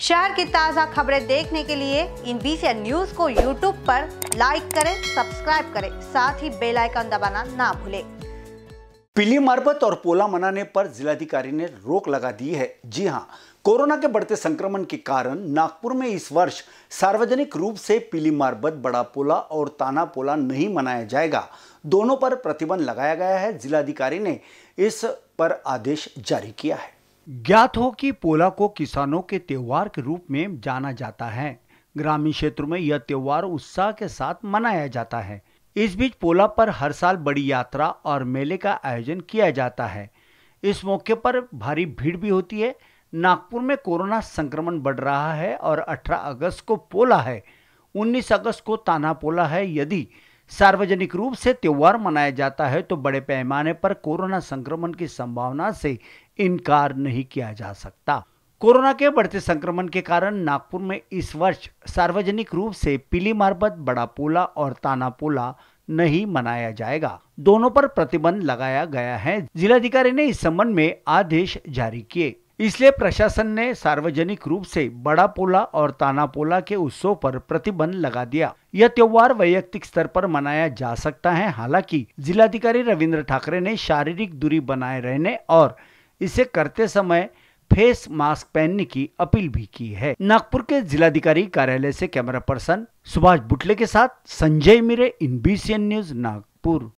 शहर की ताज़ा खबरें देखने के लिए इन बीसीएन न्यूज़ को यूट्यूब पर लाइक करें सब्सक्राइब करें, साथ ही बेल आइकन दबाना ना भूलें। पीली मार्बत और पोला मनाने पर जिलाधिकारी ने रोक लगा दी है। जी हाँ, कोरोना के बढ़ते संक्रमण के कारण नागपुर में इस वर्ष सार्वजनिक रूप से पीली मार्बत, बड़ा पोला और ताना पोला नहीं मनाया जाएगा। दोनों पर प्रतिबंध लगाया गया है। जिलाधिकारी ने इस पर आदेश जारी किया है। ज्ञात हो कि पोला को किसानों के त्योहार के रूप में जाना जाता है। ग्रामीण क्षेत्रों में यह त्योहार उत्साह के साथ मनाया जाता है। इस बीच पोला पर हर साल बड़ी यात्रा और मेले का आयोजन किया जाता है। इस मौके पर भारी भीड़ भी होती है। नागपुर में कोरोना संक्रमण बढ़ रहा है और 18 अगस्त को पोला है। 19 अगस्त को ताना पोला है। यदि सार्वजनिक रूप से त्यौहार मनाया जाता है तो बड़े पैमाने पर कोरोना संक्रमण की संभावना से इनकार नहीं किया जा सकता। कोरोना के बढ़ते संक्रमण के कारण नागपुर में इस वर्ष सार्वजनिक रूप से पीली मार्बत बड़ा पोला और ताना पोला नहीं मनाया जाएगा। दोनों पर प्रतिबंध लगाया गया है। जिलाधिकारी ने इस संबंध में आदेश जारी किए। इसलिए प्रशासन ने सार्वजनिक रूप से बड़ा पोला और ताना पोला के उत्सव पर प्रतिबंध लगा दिया। यह त्योहार वैयक्तिक स्तर पर मनाया जा सकता है। हालाँकि, जिलाधिकारी रविंद्र ठाकरे ने शारीरिक दूरी बनाए रहने और इसे करते समय फेस मास्क पहनने की अपील भी की है। नागपुर के जिलाधिकारी कार्यालय से कैमरा पर्सन सुभाष बुटले के साथ Sanjay Mire in BCN news, Nagpur.